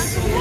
Deus.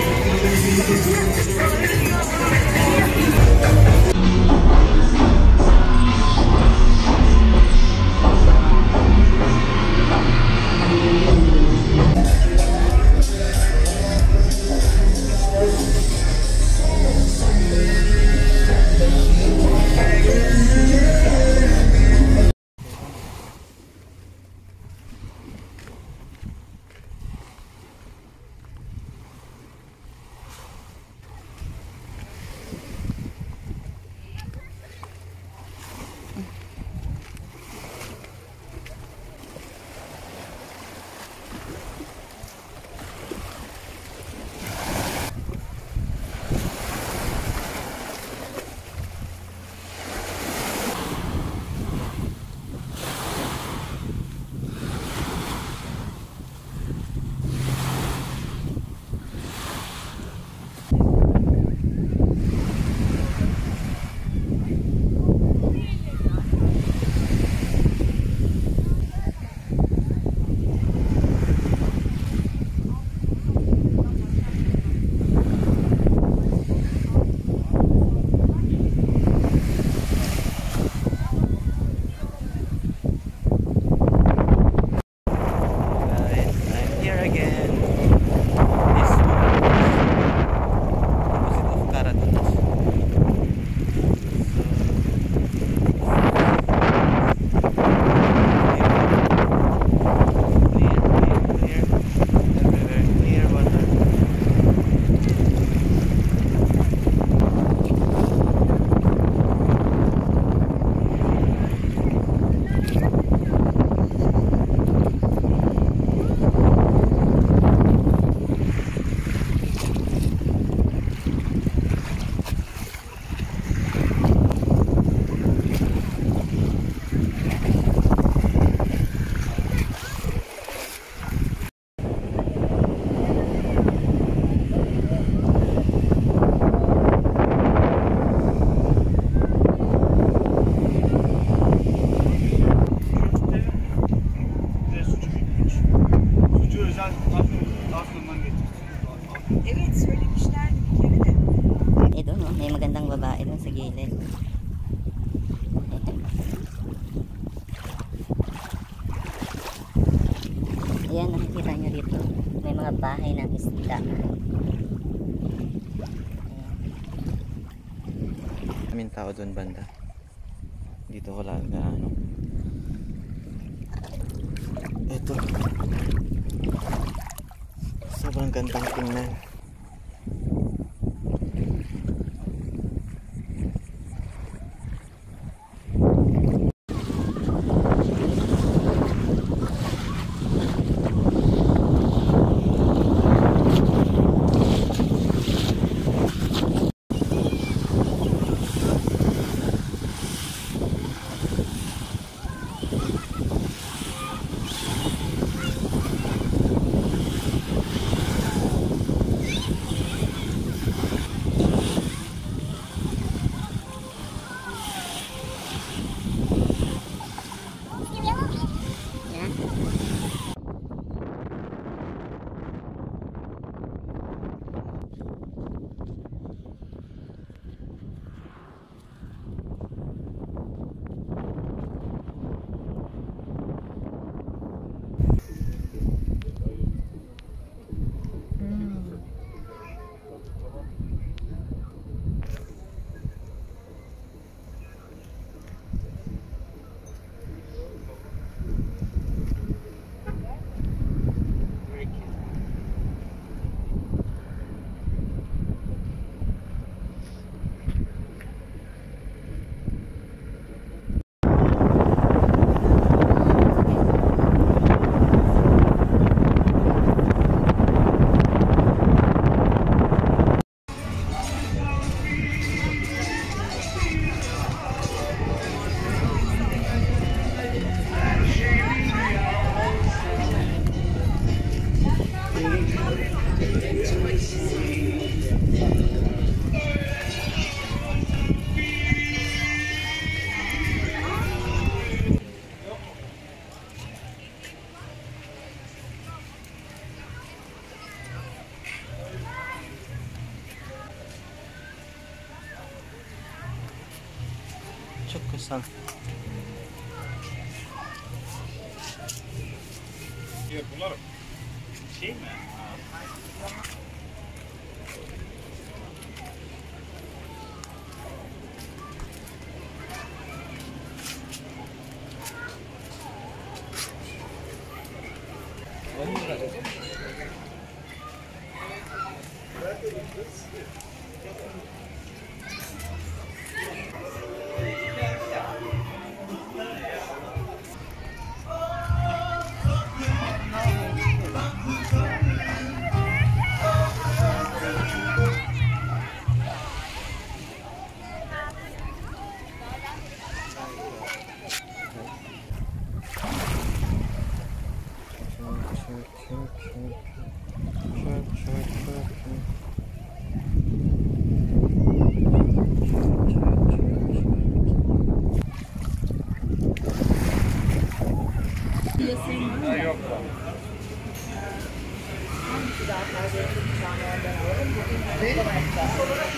Ayan, nakikita nyo dito. May mga bahay ng isda. Kaming tao doon banda. Dito wala na ano. Ito. Sobrang gandang tingnan. Choco-san. Bunlar şey mi?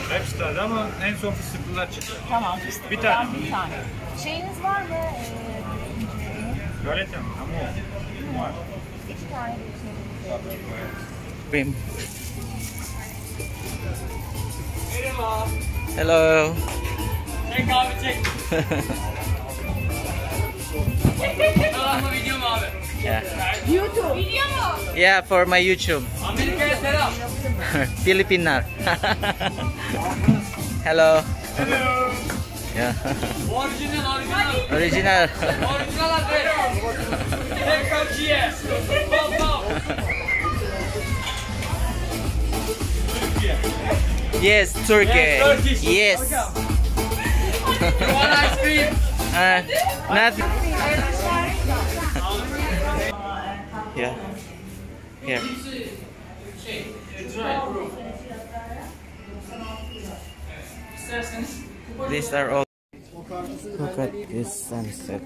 Hepsi ama en son fıstıklılar çıktı. Tamam fıstık. Bir tane. Bir tane. Şeyiniz var mı? Ee, Galeta mı? Ama o. Var. Iki tane de şey. Cream. Hello. Çek abi çek. Selam video mu? Yeah. YouTube. Video? Yeah, for my YouTube. Filipina. Hello. Yeah. Original. Orijinal adres. Tek kaçıya. Bol bol. yes, Turkey. Yes, Turkish. Yes. You want ice cream? Uh, nothing. yeah. Here. Proof. İsterseniz. These are all. Look at this sunset.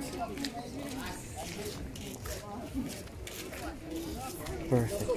Perfect.